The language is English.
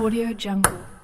Audio Jungle.